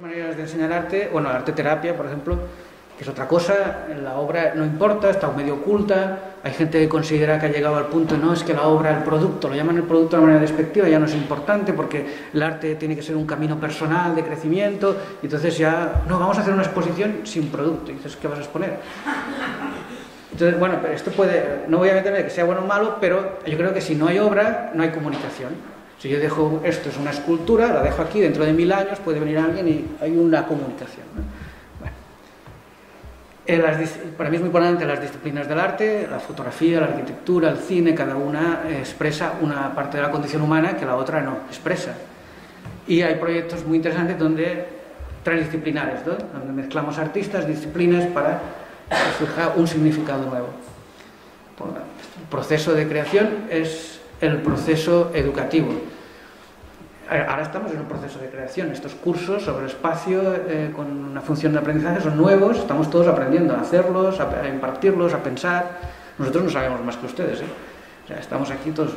maneras de enseñar arte, bueno, arte terapia, por ejemplo, que es otra cosa, la obra no importa, está medio oculta, hay gente que considera que ha llegado al punto, no, es que la obra, el producto, lo llaman el producto de manera despectiva, ya no es importante porque el arte tiene que ser un camino personal de crecimiento, y entonces ya, no, vamos a hacer una exposición sin producto, y dices, ¿qué vas a exponer? Entonces, bueno, pero esto puede, no voy a meterme que sea bueno o malo, pero yo creo que si no hay obra, no hay comunicación. Si yo dejo, esto es una escultura, la dejo aquí, dentro de mil años puede venir alguien y hay una comunicación. Bueno. para mí es muy importante las disciplinas del arte, la fotografía, la arquitectura, el cine, cada una expresa una parte de la condición humana que la otra no expresa. Y hay proyectos muy interesantes donde transdisciplinares, donde mezclamos artistas, disciplinas para fijar un significado nuevo. El proceso de creación es el proceso educativo. Ahora estamos en un proceso de creación. Estos cursos sobre espacio eh, con una función de aprendizaje son nuevos, estamos todos aprendiendo a hacerlos, a, impartirlos, a pensar. Nosotros no sabemos más que ustedes. ¿eh? estamos aquí todos.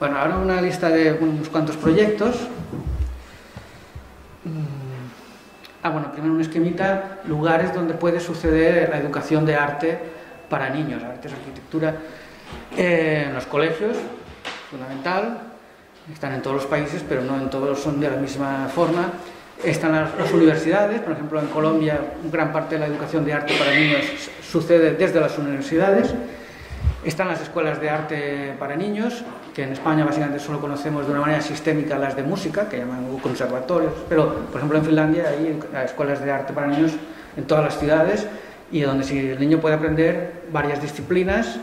Bueno, ahora una lista de unos cuantos proyectos. Mm. Ah, bueno, primero un esquemita, lugares donde puede suceder la educación de arte para niños, artes, arquitectura en los colegios, fundamental, están en todos los países, pero no en todos son de la misma forma. Están las, universidades, por ejemplo, en Colombia, gran parte de la educación de arte para niños sucede desde las universidades. Están las escuelas de arte para niños, que en España básicamente solo conocemos de una manera sistémica las de música, que llaman conservatorios, pero por ejemplo en Finlandia hay escuelas de arte para niños en todas las ciudades y donde el niño puede aprender varias disciplinas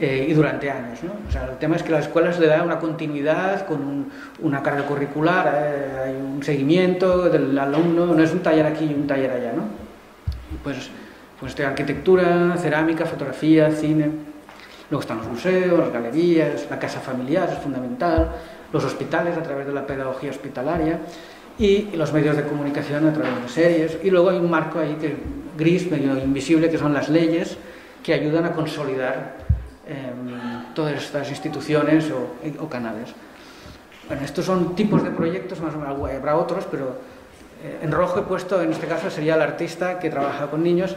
eh, y durante años. ¿no? O sea, el tema es que a las escuelas le da una continuidad con una carga curricular, eh, hay un seguimiento del alumno, no es un taller aquí y un taller allá. ¿no? Pues, pues de arquitectura, cerámica, fotografía, cine. Luego están los museos, las galerías, la casa familiar es fundamental, los hospitales a través de la pedagogía hospitalaria y los medios de comunicación a través de series. Y luego hay un marco ahí que, gris, medio invisible, que son las leyes que ayudan a consolidar todas estas instituciones o, canales. Bueno, estos son tipos de proyectos, más o menos habrá otros, pero eh, en rojo he puesto, en este caso sería el artista que trabaja con niños.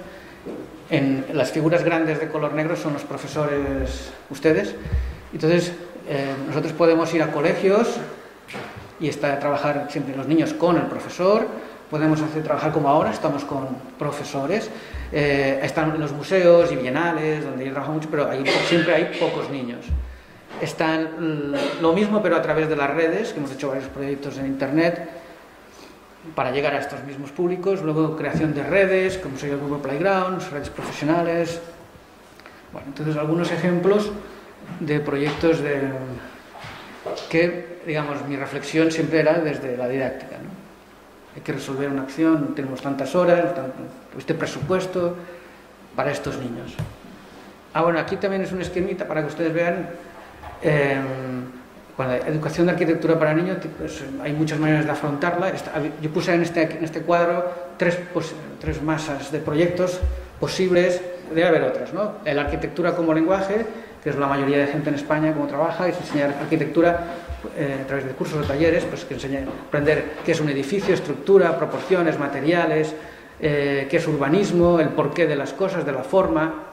En las figuras grandes de color negro son los profesores, ustedes. Entonces, eh, nosotros podemos ir a colegios y está, trabajar siempre los niños con el profesor, podemos hacer trabajar como ahora, estamos con profesores, eh, están en los museos y bienales, donde yo trabajo mucho, pero siempre hay pocos niños. Están lo mismo, pero a través de las redes, que hemos hecho varios proyectos en Internet para llegar a estos mismos públicos, luego creación de redes, como sería el Google Playgrounds, redes profesionales. Bueno, entonces algunos ejemplos de proyectos de, que, digamos, mi reflexión siempre era desde la didáctica. Hay que resolver una acción, tenemos tantas horas, este presupuesto para estos niños. Ah, bueno, aquí también es un esquemita para que ustedes vean. Eh, cuando educación de arquitectura para niños, pues, hay muchas maneras de afrontarla. Yo puse en este, en este cuadro tres, tres masas de proyectos posibles, debe haber otras, ¿no? La arquitectura como lenguaje, que es la mayoría de gente en España como trabaja, es enseñar arquitectura eh, a través de cursos o talleres, pues que enseñan aprender qué es un edificio, estructura, proporciones, materiales, eh, qué es urbanismo, el porqué de las cosas, de la forma.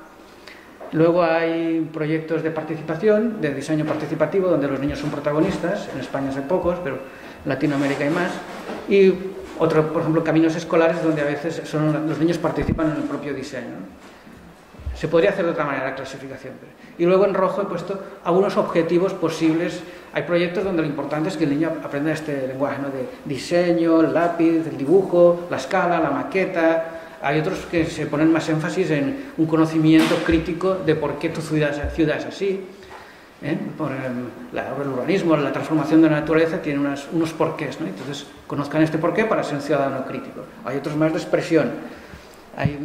Luego hay proyectos de participación, de diseño participativo, donde los niños son protagonistas, en España hay pocos, pero en Latinoamérica hay más. Y otro, por ejemplo, caminos escolares, donde a veces son, los niños participan en el propio diseño. Se podría hacer de otra manera la clasificación. Y luego en rojo he puesto algunos objetivos posibles. Hay proyectos donde lo importante es que el niño aprenda este lenguaje ¿no? de diseño, el lápiz, el dibujo, la escala, la maqueta. Hay otros que se ponen más énfasis en un conocimiento crítico de por qué tu ciudad, es así. ¿eh? Por el, urbanismo, la transformación de la naturaleza tiene unos porqués. ¿no? Entonces, conozcan este porqué para ser un ciudadano crítico. Hay otros más de expresión. Hay,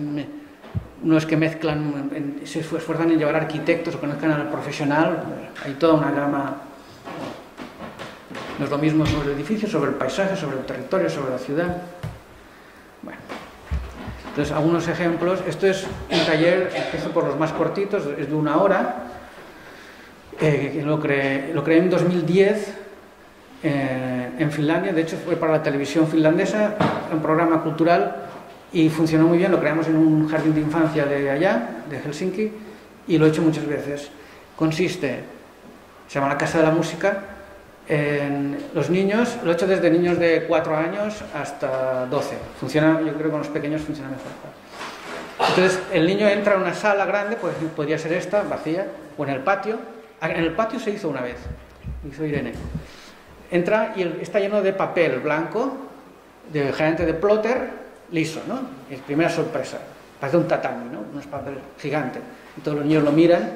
no es que mezclan, se esfuerzan en llevar arquitectos o conozcan al profesional, hay toda una gama. No es lo mismo sobre el edificio, sobre el paisaje, sobre el territorio, sobre la ciudad. Bueno, entonces algunos ejemplos. Esto es un taller, empiezo por los más cortitos, es de una hora. Eh, lo, creé, lo creé en 2010 eh, en Finlandia, de hecho fue para la televisión finlandesa, un programa cultural y funcionó muy bien, lo creamos en un jardín de infancia de allá, de Helsinki, y lo he hecho muchas veces. Consiste, se llama la Casa de la Música, en los niños, lo he hecho desde niños de 4 años hasta 12. Funciona, yo creo que con los pequeños funciona mejor. Entonces, el niño entra a una sala grande, pues podría ser esta, vacía, o en el patio. En el patio se hizo una vez, hizo Irene. Entra y está lleno de papel blanco, de, generalmente de plotter, liso, ¿no? Es primera sorpresa. Parece un tatami, ¿no? Un papel gigante. Y todos los niños lo miran,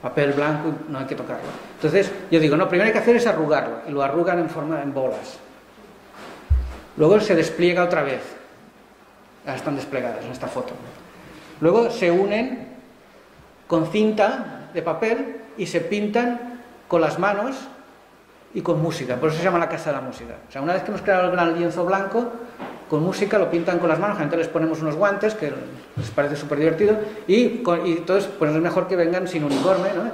papel blanco, no hay que tocarlo. Entonces, yo digo, no, primero hay que hacer es arrugarlo, y lo arrugan en forma en bolas. Luego se despliega otra vez. Ya están desplegadas en esta foto. Luego se unen con cinta de papel y se pintan con las manos y con música. Por eso se llama la casa de la música. O sea, una vez que hemos creado el gran lienzo blanco, con música lo pintan con las manos, gente les ponemos unos guantes, que les parece súper divertido, y, y entonces pues es mejor que vengan sin uniforme, ¿no?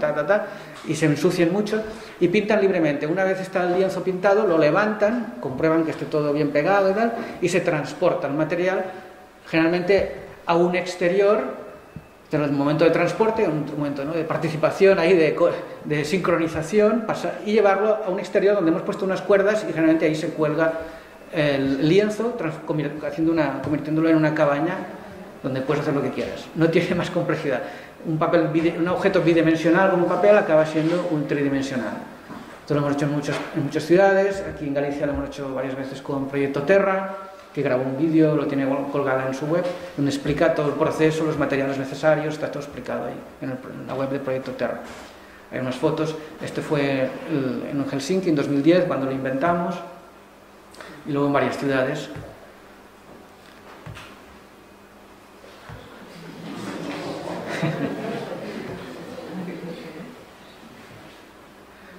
y se ensucien mucho, y pintan libremente. Una vez está el lienzo pintado, lo levantan, comprueban que esté todo bien pegado y tal, y se transporta el material, generalmente a un exterior en el momento de transporte, un momento de participación ahí, de, de sincronización, y llevarlo a un exterior donde hemos puesto unas cuerdas y generalmente ahí se cuelga el lienzo, haciendo una, convirtiéndolo en una cabaña donde puedes hacer lo que quieras. No tiene más complejidad. Un, papel, un objeto bidimensional como papel acaba siendo un tridimensional. Esto lo hemos hecho en muchas, muchas ciudades, aquí en Galicia lo hemos hecho varias veces con Proyecto Terra, que grabó un vídeo, lo tiene colgado en su web, donde explica todo el proceso, los materiales necesarios, está todo explicado ahí, en, la web de Proyecto Terra. Hay unas fotos, este fue en Helsinki en 2010, cuando lo inventamos, y luego en varias ciudades.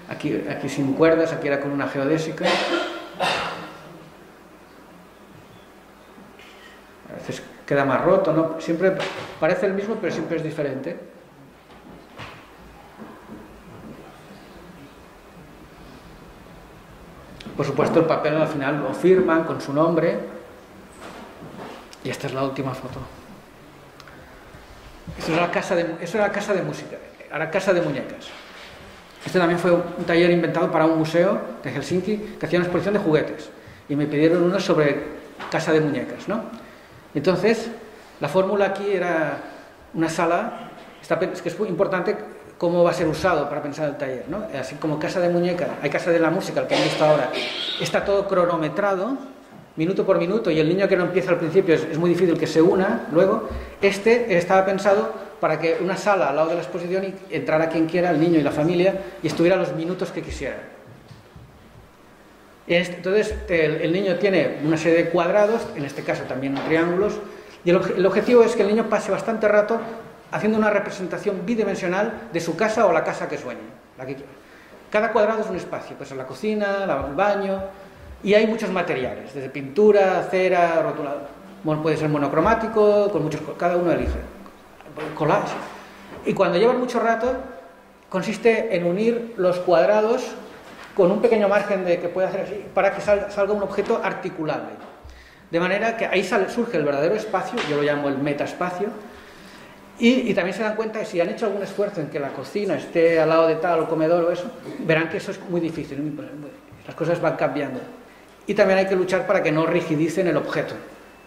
Aquí, aquí sin cuerdas, aquí era con una geodésica. queda más roto, ¿no? Siempre parece el mismo, pero siempre es diferente. Por supuesto, el papel al final lo firman con su nombre. Y esta es la última foto. Esto era la casa de, eso era la casa de música, era casa de muñecas. Este también fue un taller inventado para un museo de Helsinki que hacía una exposición de juguetes. Y me pidieron uno sobre casa de muñecas, ¿no? Entonces, la fórmula aquí era una sala, es que es muy importante cómo va a ser usado para pensar el taller, ¿no? Así como casa de muñeca, hay casa de la música, el que han visto ahora, está todo cronometrado, minuto por minuto, y el niño que no empieza al principio es, muy difícil que se una luego. Este estaba pensado para que una sala al lado de la exposición y entrara quien quiera, el niño y la familia, y estuviera los minutos que quisiera. Este, entonces, el, niño tiene una serie de cuadrados, en este caso también triángulos, y el, objetivo es que el niño pase bastante rato haciendo una representación bidimensional de su casa o la casa que sueñe. Cada cuadrado es un espacio, pues la cocina, el baño, y hay muchos materiales, desde pintura, cera, rotulado. puede ser monocromático, con muchos, cada uno elige. Collage. Y cuando llevan mucho rato, consiste en unir los cuadrados con un pequeño margen de que puede hacer así, para que salga, un objeto articulable. De manera que ahí surge el verdadero espacio, yo lo llamo el metaespacio, y, también se dan cuenta que si han hecho algún esfuerzo en que la cocina esté al lado de tal o comedor o eso, verán que eso es muy difícil, las cosas van cambiando. Y también hay que luchar para que no rigidicen el objeto,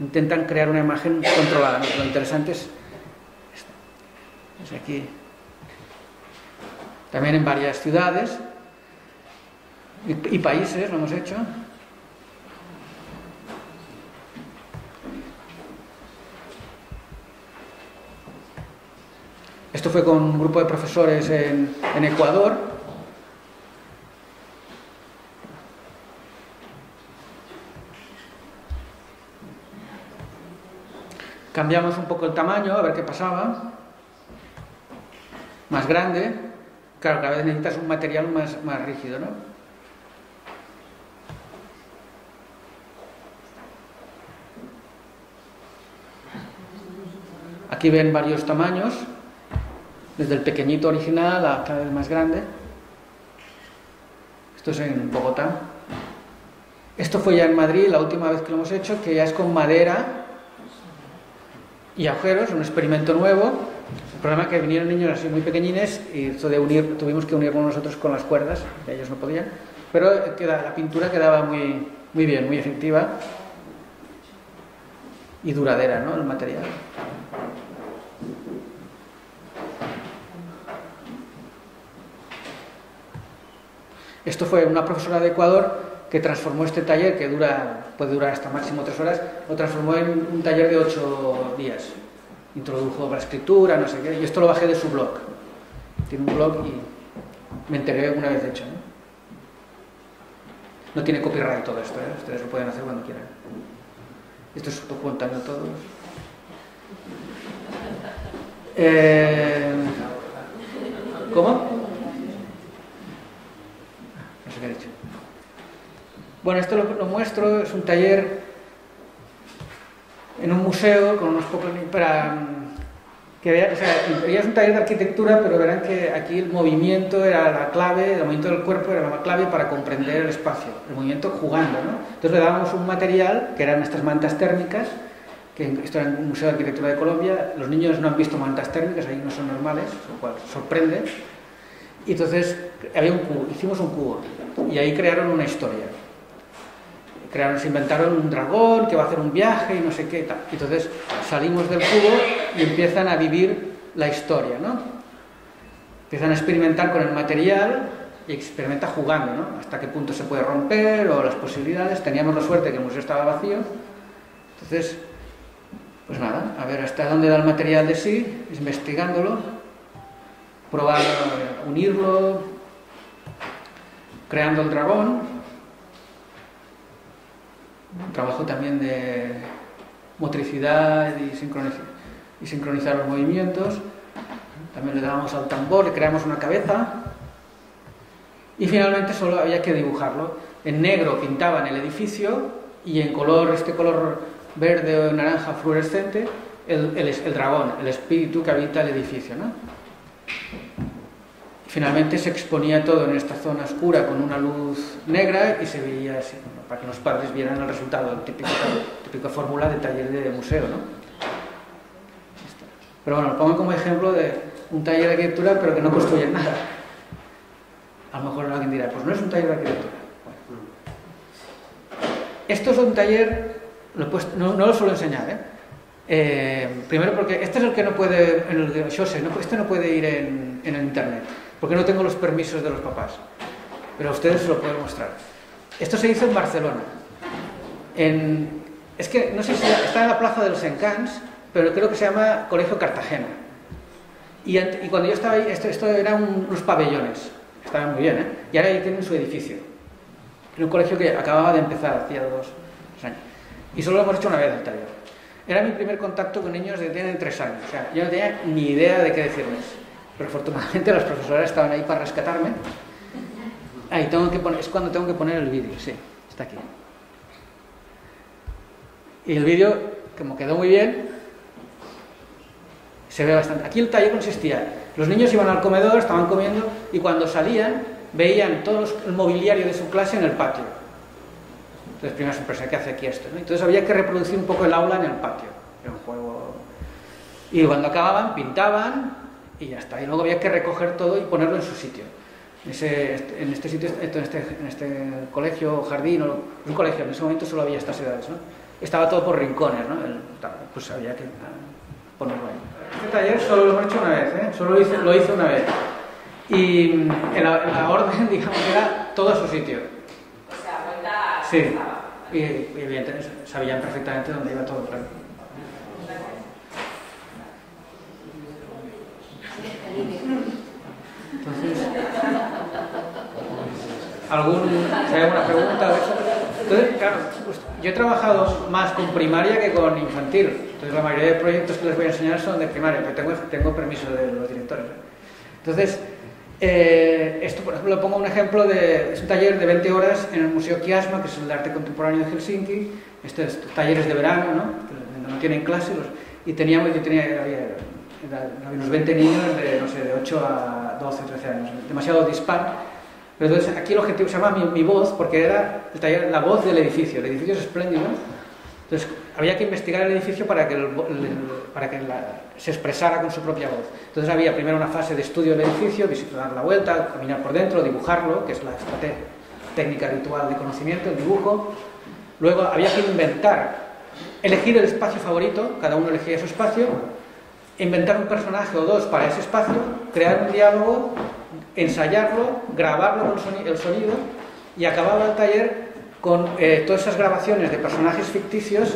intentan crear una imagen controlada. Lo interesante es, es aquí. También en varias ciudades y, países lo hemos hecho. Esto fue con un grupo de profesores en, Ecuador. Cambiamos un poco el tamaño, a ver qué pasaba. Más grande. Claro, cada vez necesitas un material más, más rígido, ¿no? Aquí ven varios tamaños, desde el pequeñito original a cada vez más grande. Esto es en Bogotá. Esto fue ya en Madrid, la última vez que lo hemos hecho, que ya es con madera y agujeros, un experimento nuevo. El problema es que vinieron niños así muy pequeñines y unir, tuvimos que unirnos nosotros con las cuerdas, que ellos no podían, pero queda, la pintura quedaba muy, muy bien, muy efectiva y duradera, ¿no? El material. Esto fue una profesora de Ecuador que transformó este taller, que dura, puede durar hasta máximo tres horas, lo transformó en un taller de ocho días. Introdujo la escritura, no sé qué, y esto lo bajé de su blog. Tiene un blog y me enteré una vez hecho. ¿no? no tiene copyright todo esto, ¿eh? ustedes lo pueden hacer cuando quieran. Esto es documentando todos. Eh, ¿Cómo? Bueno, esto lo, muestro, es un taller en un museo con unos pocos para que vean, o sea, es un taller de arquitectura, pero verán que aquí el movimiento era la clave, el movimiento del cuerpo era la clave para comprender el espacio, el movimiento jugando, ¿no? Entonces le dábamos un material que eran estas mantas térmicas, que esto era en un museo de arquitectura de Colombia, los niños no han visto mantas térmicas, ahí no son normales, lo cual sorprende, y entonces había un cubo, hicimos un cubo, y ahí crearon una historia crearon, se inventaron un dragón que va a hacer un viaje y no sé qué tal. Entonces salimos del cubo y empiezan a vivir la historia, ¿no? Empiezan a experimentar con el material y experimenta jugando, ¿no? Hasta qué punto se puede romper o las posibilidades. Teníamos la suerte que el museo estaba vacío. Entonces, pues nada, a ver hasta dónde da el material de sí, investigándolo, probar unirlo, creando el dragón trabajo también de motricidad y, y sincronizar los movimientos. También le dábamos al tambor, le creamos una cabeza y finalmente solo había que dibujarlo. En negro pintaban el edificio y en color, este color verde o naranja fluorescente, el, el dragón, el espíritu que habita el edificio. ¿no? Finalmente se exponía todo en esta zona oscura con una luz negra y se veía así, para que los padres vieran el resultado, típico, típica fórmula de taller de museo. ¿no? Pero bueno, lo pongo como ejemplo de un taller de arquitectura pero que no construye nada. A lo mejor alguien dirá, pues no es un taller de arquitectura. Esto es un taller, no, lo suelo enseñar, ¿eh? ¿eh? primero porque este es el que no puede, en el de no, este no puede ir en el internet porque no tengo los permisos de los papás. Pero a ustedes se lo puedo mostrar. Esto se hizo en Barcelona. es que no sé si está en la plaza de los Encants, pero creo que se llama Colegio Cartagena. Y, cuando yo estaba ahí, esto, eran unos pabellones. Estaban muy bien, ¿eh? Y ahora ahí tienen su edificio. Era un colegio que acababa de empezar, hacía dos, años. Y solo lo hemos hecho una vez el taller. Era mi primer contacto con niños de tienen tres años. O sea, yo no tenía ni idea de qué decirles. Pero afortunadamente las profesoras estaban ahí para rescatarme. Ahí tengo que poner, es cuando tengo que poner el vídeo, sí, está aquí. Y el vídeo, como quedó muy bien, se ve bastante. Aquí el taller consistía, los niños iban al comedor, estaban comiendo y cuando salían veían todo el mobiliario de su clase en el patio. Entonces, primera sorpresa, ¿qué hace aquí esto? Entonces había que reproducir un poco el aula en el patio. Era un juego. Y cuando acababan, pintaban, y ya está. Y luego había que recoger todo y ponerlo en su sitio. en este sitio, en este, en este colegio, jardín, o un colegio, en ese momento solo había estas edades, ¿no? Estaba todo por rincones, ¿no? pues había que ah, ponerlo ahí. Este taller solo lo hemos hecho una vez, ¿eh? Solo lo hice, lo hice una vez. Y en la, en la, orden, digamos, era todo a su sitio. O sea, vuelta Sí. Y, y evidentemente sabían perfectamente dónde iba todo, ¿algún, si hay alguna pregunta eso? Entonces, claro, pues, yo he trabajado más con primaria que con infantil. Entonces, la mayoría de proyectos que les voy a enseñar son de primaria, pero tengo, tengo permiso de los directores. Entonces, eh, esto, por ejemplo, pongo un ejemplo de es un taller de 20 horas en el Museo Kiasma, que es el de arte contemporáneo de Helsinki. Estos talleres de verano, ¿no? no tienen clase. y teníamos, yo tenía, había unos 20 niños de, no sé, de 8 a 12, 13 años, demasiado dispar, entonces aquí el objetivo se llama mi, mi voz porque era el taller, la voz del edificio. El edificio es espléndido. Entonces había que investigar el edificio para que, el- para que la- se expresara con su propia voz. Entonces había primero una fase de estudio del edificio, visitar la vuelta, caminar por dentro, dibujarlo, que es la técnica ritual de conocimiento, el dibujo. Luego había que inventar, elegir el espacio favorito, cada uno elegía su espacio, inventar un personaje o dos para ese espacio, crear un diálogo, ensayarlo, grabarlo con soni- el sonido y acababa el taller con eh, todas esas grabaciones de personajes ficticios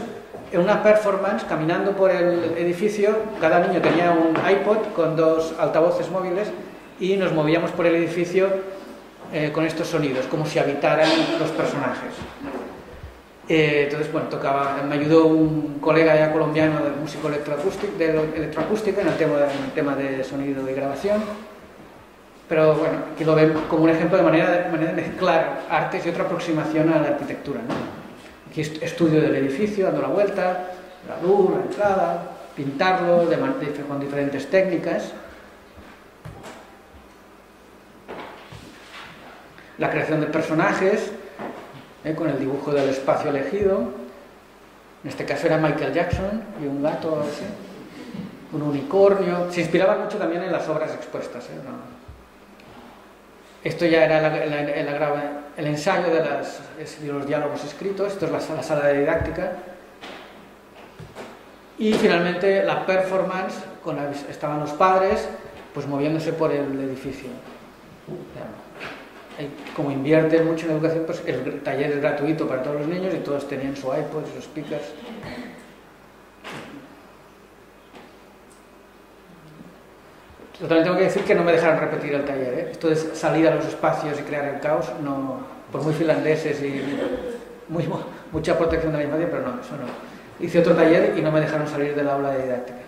en una performance caminando por el edificio. Cada niño tenía un iPod con dos altavoces móviles y nos movíamos por el edificio eh, con estos sonidos, como si habitaran los personajes. Eh, entonces, bueno, tocaba, me ayudó un colega ya colombiano de músico electroacústico, de electroacústica en el tema, en el tema de sonido y grabación. Pero bueno, aquí lo ven como un ejemplo de manera, de mezclar artes y otra aproximación a la arquitectura. ¿no? Aquí est- estudio del edificio, dando la vuelta, la luz, la entrada, pintarlo con diferentes técnicas. La creación de personajes, ¿eh? con el dibujo del espacio elegido. En este caso era Michael Jackson y un gato un unicornio. Se inspiraba mucho también en las obras expuestas. ¿eh? Esto ya era el ensayo de, las- los diálogos escritos, esto es la, sala- la sala de didáctica. Y finalmente la performance, con estaban los padres pues moviéndose por el edificio. Como invierten mucho en educación, pues el taller es gratuito para todos los niños y todos tenían su iPod, sus speakers. Totalmente tengo que decir que no me dejaron repetir el taller. ¿eh? Esto de salir a los espacios y crear el caos, no, por muy finlandeses y mucha protección de la infancia, pero no, eso no. Hice otro taller y no me dejaron salir del aula de didáctica.